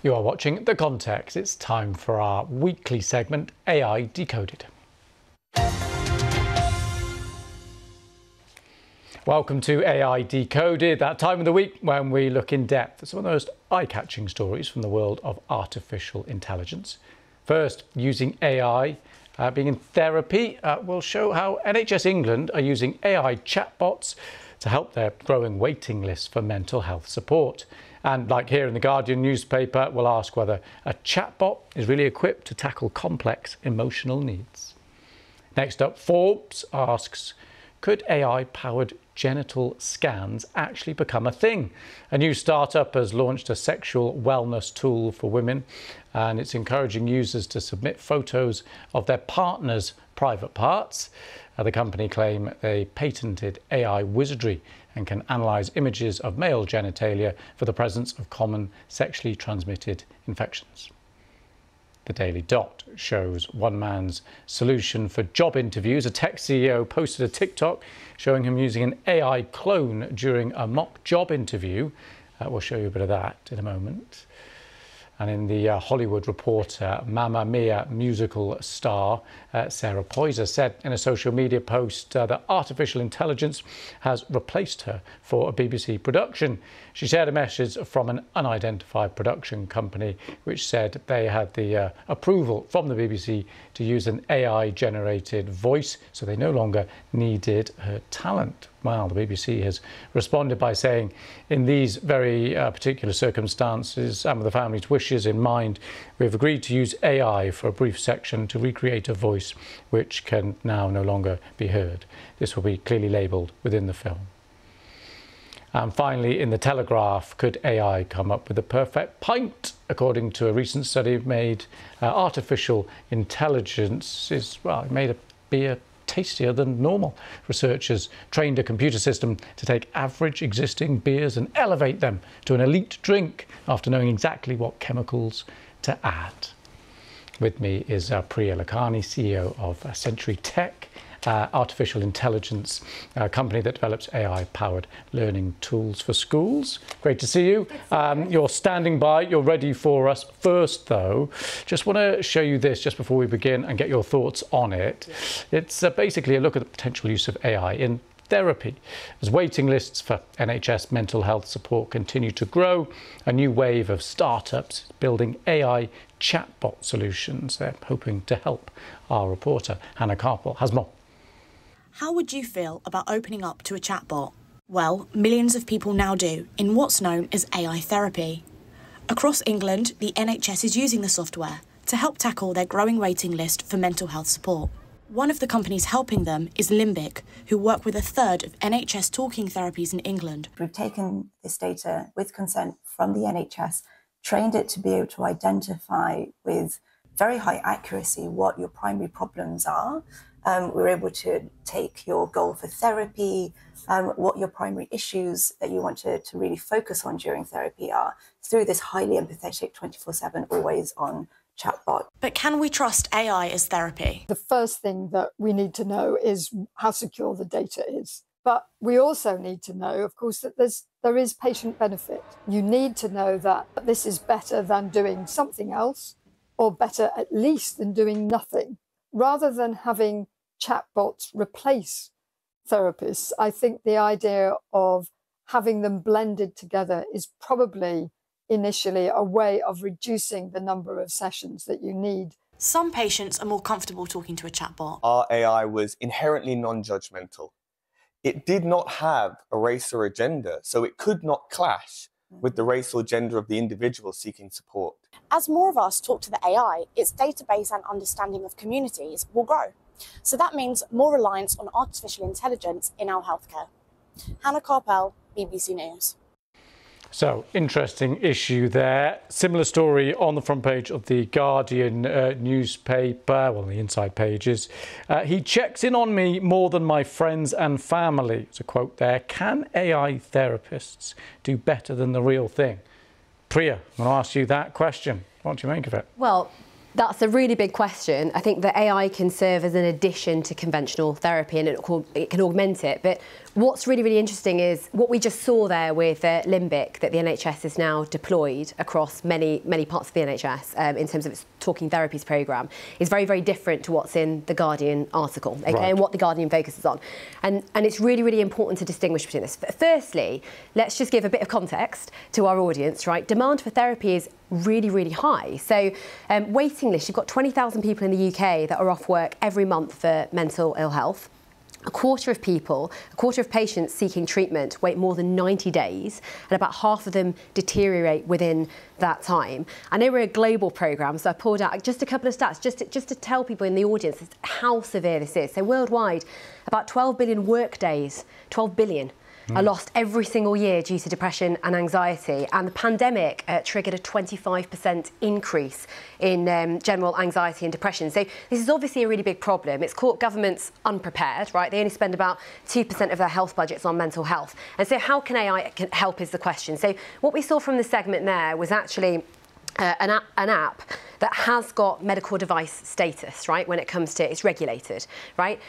You are watching The Context. It's time for our weekly segment, AI Decoded. Welcome to AI Decoded, that time of the week when we look in depth at some of the most eye catching stories from the world of artificial intelligence. First, using AI uh, being in therapy, uh, we'll show how NHS England are using AI chatbots to help their growing waiting list for mental health support. And like here in the Guardian newspaper, we'll ask whether a chatbot is really equipped to tackle complex emotional needs. Next up, Forbes asks Could AI powered genital scans actually become a thing? A new startup has launched a sexual wellness tool for women, and it's encouraging users to submit photos of their partner's private parts. Uh, the company claim they patented AI wizardry and can analyze images of male genitalia for the presence of common sexually transmitted infections. The Daily Dot shows one man's solution for job interviews. A tech CEO posted a TikTok showing him using an AI clone during a mock job interview. Uh, we'll show you a bit of that in a moment. And in the uh, Hollywood Reporter, Mamma Mia musical star uh, Sara Poyzer said in a social media post uh, that artificial intelligence has replaced her for a BBC production. She shared a message from an unidentified production company which said they had the uh, approval from the BBC to use an AI generated voice, so they no longer needed her talent. Well, the BBC has responded by saying, in these very uh, particular circumstances and with the family's wishes in mind, we have agreed to use AI for a brief section to recreate a voice which can now no longer be heard. This will be clearly labelled within the film. And finally, in the Telegraph, could AI come up with the perfect pint? According to a recent study made, uh, artificial intelligence is, well, made a beer tastier than normal. Researchers trained a computer system to take average existing beers and elevate them to an elite drink after knowing exactly what chemicals to add. With me is uh, Priya Lakhani, CEO of uh, Century Tech, uh, artificial intelligence uh, company that develops AI-powered learning tools for schools. Great to see you. Um, you're standing by. You're ready for us. First, though, just want to show you this just before we begin and get your thoughts on it. It's uh, basically a look at the potential use of AI in therapy. As waiting lists for NHS mental health support continue to grow, a new wave of startups building AI chatbot solutions. They're hoping to help. Our reporter, Hannah Carpel, has more. How would you feel about opening up to a chatbot? Well, millions of people now do in what's known as AI therapy. Across England, the NHS is using the software to help tackle their growing waiting list for mental health support. One of the companies helping them is Limbic, who work with a third of NHS talking therapies in England. We've taken this data with consent from the NHS, trained it to be able to identify with very high accuracy what your primary problems are. Um, we're able to take your goal for therapy, um, what your primary issues that you want to, to really focus on during therapy are through this highly empathetic 24 7, always on chatbot. But can we trust AI as therapy? The first thing that we need to know is how secure the data is. But we also need to know, of course, that there's there is patient benefit. You need to know that this is better than doing something else, or better at least than doing nothing. Rather than having chatbots replace therapists, I think the idea of having them blended together is probably initially a way of reducing the number of sessions that you need. Some patients are more comfortable talking to a chatbot. Our AI was inherently non judgmental. It did not have a race or a gender, so it could not clash with the race or gender of the individual seeking support. As more of us talk to the AI, its database and understanding of communities will grow. So that means more reliance on artificial intelligence in our healthcare. Hannah Carpel, BBC News. So, interesting issue there. Similar story on the front page of the Guardian uh, newspaper, well, the inside pages. Uh, he checks in on me more than my friends and family. It's a quote there. Can AI therapists do better than the real thing? Priya, I'm going to ask you that question. What do you make of it? Well, That's a really big question. I think that AI can serve as an addition to conventional therapy and it, can augment it. But what's really, really interesting is what we just saw there with uh, Limbic, that the NHS is now deployed across many, many parts of the NHS um, in terms of its talking therapies programme, is very, very different to what's in the Guardian article, okay, right. and what the Guardian focuses on. And, and it's really, really important to distinguish between this. Firstly, let's just give a bit of context to our audience, right? Demand for therapy is really, really high. So, um, waiting list, you've got 20,000 people in the UK that are off work every month for mental ill health. A quarter of people, a quarter of patients seeking treatment wait more than 90 days, and about half of them deteriorate within that time. I know we're a global programme, so I pulled out just a couple of stats just to, just to tell people in the audience how severe this is. So, worldwide, about 12 billion work days, 12 billion mm. are lost every single year due to depression and anxiety. And the pandemic uh, triggered a 25% increase in um, general anxiety and depression. So this is obviously a really big problem. It's caught governments unprepared, right? They only spend about 2% of their health budgets on mental health. And so how can AI help is the question. So what we saw from the segment there was actually uh, an, app, an, app, that has got medical device status, right, when it comes to it's regulated, right?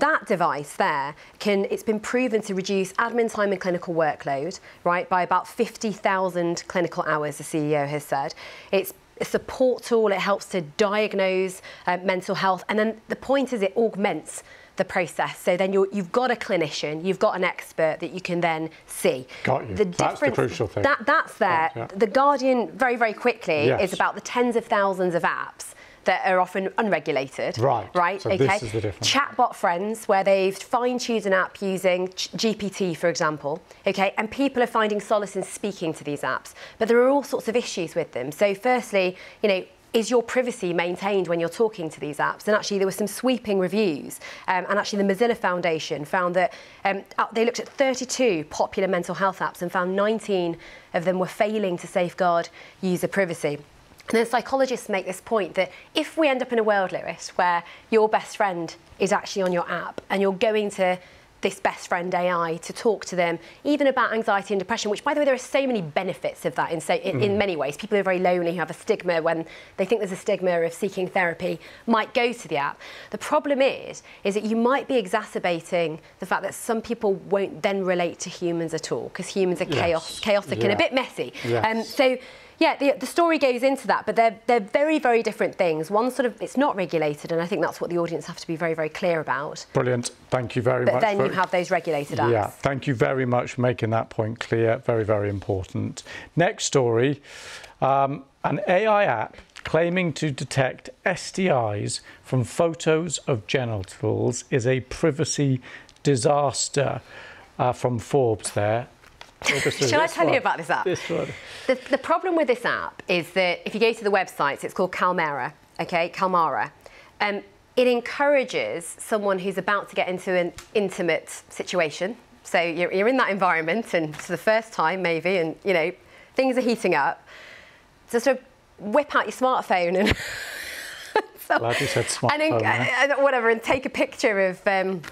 That device there can it's been proven to reduce admin time and clinical workload right by about 50,000 clinical hours the CEO has said it's a support tool it helps to diagnose uh, mental health and then the point is it augments the process. So then you have got a clinician, you've got an expert that you can then see. Got you. The that's the crucial thing. That, that's there. yeah. The Guardian, very, very quickly, yes. is about the tens of thousands of apps that are often unregulated. Right. Right. So okay. This is the difference. Chatbot friends, where they've fine-tuned an app using GPT, for example. Okay. And people are finding solace in speaking to these apps, but there are all sorts of issues with them. So, firstly, you know, is your privacy maintained when you're talking to these apps? And actually, there were some sweeping reviews. Um, and actually, the Mozilla Foundation found that um, they looked at 32 popular mental health apps and found 19 of them were failing to safeguard user privacy. And then psychologists make this point that if we end up in a world, Lewis, where your best friend is actually on your app and you're going to this best friend AI to talk to them, even about anxiety and depression, which, by the way, there are so many benefits of that in, so, in, mm. in, many ways. People who are very lonely, who have a stigma when they think there's a stigma of seeking therapy, might go to the app. The problem is, is that you might be exacerbating the fact that some people won't then relate to humans at all, because humans are yes. chaos, chaotic yeah. and a bit messy. Yes. Um, so yeah, the, the story goes into that, but they're, they're very, very different things. One sort of, it's not regulated, and I think that's what the audience have to be very, very clear about. Brilliant. Thank you very but much. But then for, you have those regulated apps. Yeah, thank you very much for making that point clear. Very, very important. Next story um, an AI app claiming to detect STIs from photos of genitals is a privacy disaster. Uh, from Forbes there. Shall I tell one. you about this app? This one. The, the problem with this app is that if you go to the website, it's called Calmera, okay, Calmara. Um, it encourages someone who's about to get into an intimate situation. So you're, you're in that environment, and for the first time, maybe, and you know, things are heating up. So sort of whip out your smartphone and. so, Glad you said smartphone. And, uh, whatever, and take a picture of. Um,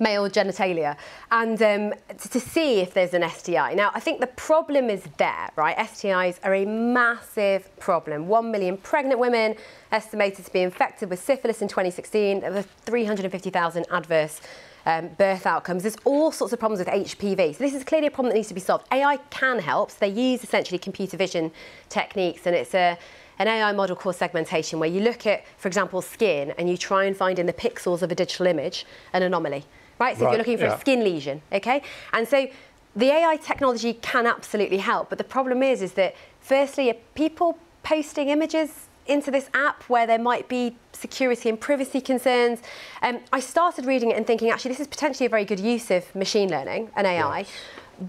male genitalia and um, to see if there's an STI. Now, I think the problem is there, right? STIs are a massive problem. One million pregnant women estimated to be infected with syphilis in 2016. There were 350,000 adverse um, birth outcomes. There's all sorts of problems with HPV. So this is clearly a problem that needs to be solved. AI can help. So they use essentially computer vision techniques, and it's a an AI model called segmentation, where you look at, for example, skin, and you try and find in the pixels of a digital image an anomaly right? So right, if you're looking for yeah. a skin lesion, okay? And so the AI technology can absolutely help, but the problem is, is that firstly, are people posting images into this app where there might be security and privacy concerns. Um, I started reading it and thinking, actually, this is potentially a very good use of machine learning and AI. Yes.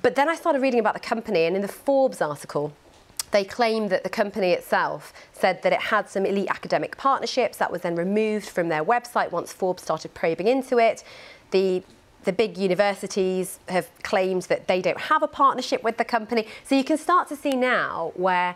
But then I started reading about the company, and in the Forbes article, they claimed that the company itself said that it had some elite academic partnerships that was then removed from their website once Forbes started probing into it. The the big universities have claimed that they don't have a partnership with the company. So you can start to see now where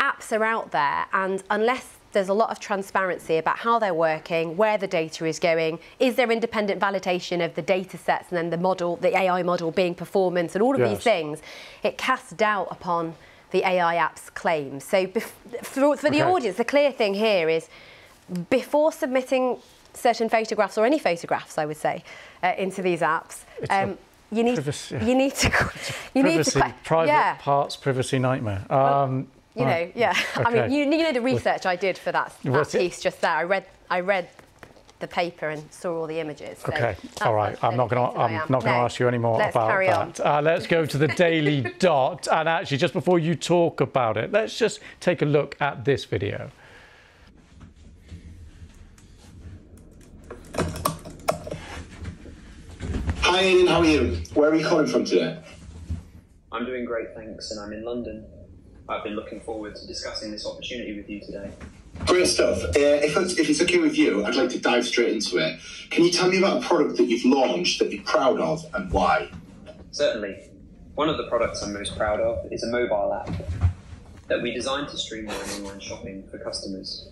apps are out there, and unless there's a lot of transparency about how they're working, where the data is going, is there independent validation of the data sets and then the model, the AI model being performance and all of yes. these things, it casts doubt upon the AI app's claims. So for, for the okay. audience, the clear thing here is before submitting certain photographs or any photographs, I would say, uh, into these apps, um, you need privacy, you need to you privacy, need to private yeah. parts privacy nightmare. Um, you right. know, yeah. Okay. I mean, you, you, know the research I did for that, that piece it? just there. I read I read the paper and saw all the images. So okay, all right. I'm not going to. I'm not going to ask you any more let's about that. Uh, let's go to the Daily Dot. And actually, just before you talk about it, let's just take a look at this video. Hi, Ian. How are you? Where are you calling from today? I'm doing great, thanks, and I'm in London. I've been looking forward to discussing this opportunity with you today. Great stuff. Uh, if, it's, if it's okay with you, I'd like to dive straight into it. Can you tell me about a product that you've launched that you're proud of and why? Certainly. One of the products I'm most proud of is a mobile app that we designed to streamline online shopping for customers.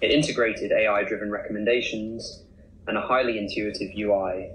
It integrated AI driven recommendations and a highly intuitive UI.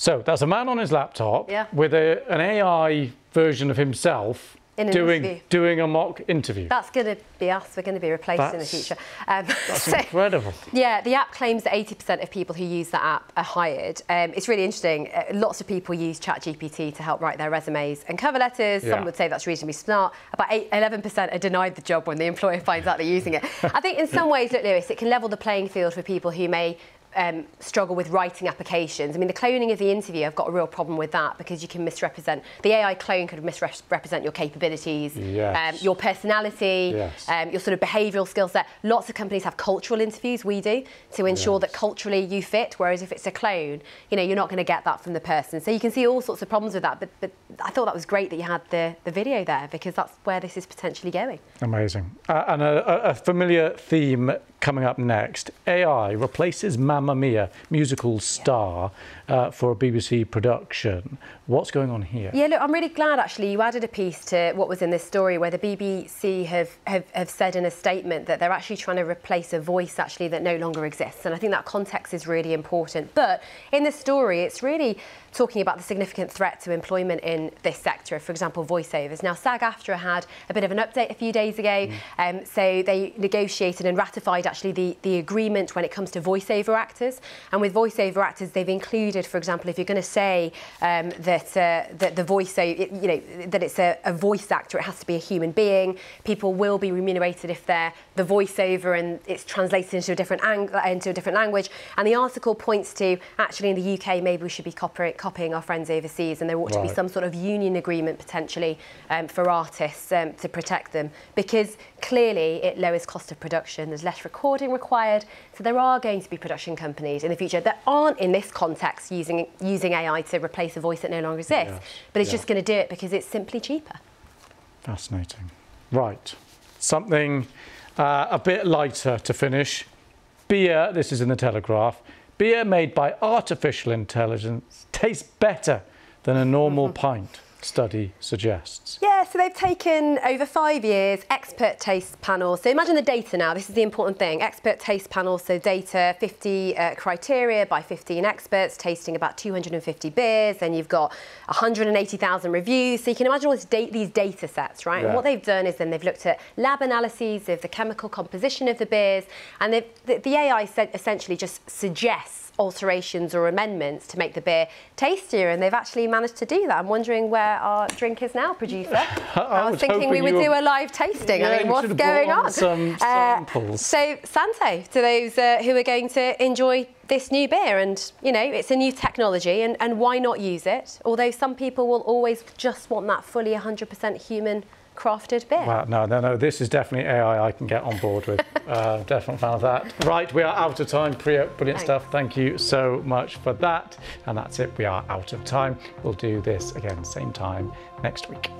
So that's a man on his laptop yeah. with a, an AI version of himself doing interview. doing a mock interview. That's going to be us. We're going to be replaced that's, in the future. Um, that's so, incredible. Yeah, the app claims that 80% of people who use the app are hired. Um, it's really interesting. Uh, lots of people use ChatGPT to help write their resumes and cover letters. Yeah. Some would say that's reasonably smart. About 8, 11% are denied the job when the employer finds out they're using it. I think in some ways, look, Lewis, it can level the playing field for people who may um, struggle with writing applications. I mean, the cloning of the interview, I've got a real problem with that because you can misrepresent. The AI clone could misrepresent your capabilities, yes. um, your personality, yes. um, your sort of behavioural skill set. Lots of companies have cultural interviews, we do, to ensure yes. that culturally you fit, whereas if it's a clone, you know, you're not going to get that from the person. So you can see all sorts of problems with that. But, but I thought that was great that you had the, the video there because that's where this is potentially going. Amazing. Uh, and a, a familiar theme coming up next. AI replaces Mamma Mia musical star uh, for a BBC production. What's going on here? Yeah, look, I'm really glad actually you added a piece to what was in this story where the BBC have, have, have said in a statement that they're actually trying to replace a voice actually that no longer exists. And I think that context is really important. But in the story, it's really talking about the significant threat to employment in this sector, for example, voiceovers. Now, SAG-AFTRA had a bit of an update a few days ago. Mm. Um, so they negotiated and ratified actually the, the agreement when it comes to voiceover actors. And with voiceover actors, they've included, for example, if you're going to say um, that, uh, that the voiceover, you know, that it's a, a voice actor, it has to be a human being. People will be remunerated if they're the voiceover and it's translated into a different ang- into a different language. And the article points to actually in the UK, maybe we should be copying copying our friends overseas, and there ought right. to be some sort of union agreement potentially um, for artists um, to protect them because clearly it lowers cost of production. There's less recording required, so there are going to be production companies in the future that aren't in this context using using AI to replace a voice that no longer exists, yes. but it's just going to do it because it's simply cheaper. Fascinating. Right, something uh, a bit lighter to finish. Beer, this is in the Telegraph, beer made by artificial intelligence tastes better than a normal mm -hmm. pint study suggests? Yeah, so they've taken over five years expert taste panels. So imagine the data now. This is the important thing. Expert taste panels, so data, 50 uh, criteria by 15 experts tasting about 250 beers. Then you've got 180,000 reviews. So you can imagine all da these data sets, right? Yeah. And what they've done is then they've looked at lab analyses of the chemical composition of the beers, and the, the AI essentially just suggests alterations or amendments to make the beer tastier, and they've actually managed to do that. I'm wondering where our drink is now, producer. I, I, was thinking we would do a live tasting. Yeah, I mean, what's going on? Some uh, samples. so, Santo, to those uh, who are going to enjoy this new beer and you know it's a new technology and, and why not use it although some people will always just want that fully 100% human crafted beer. Wow, no, no, no, this is definitely AI I can get on board with. uh, definitely fan of that. Right, we are out of time. Priya, brilliant Thanks. stuff. Thank you so much for that. And that's it. We are out of time. We'll do this again, same time next week.